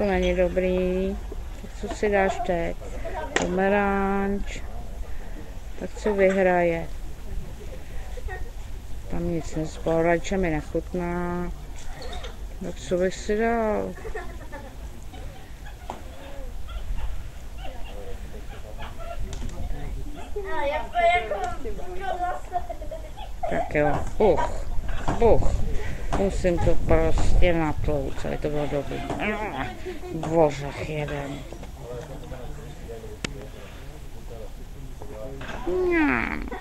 To není dobrý. Tak co si dáš teď? Pomeranč. Tak co vyhraje? Tam nic nespal, rajče mi nechutná. Tak co bych si dal? Jako, jako, jako. Tak jo, buch, buch. Musím to prostě natlouct, aby to bylo dobrý. Ah, Božech jeden. Mňam.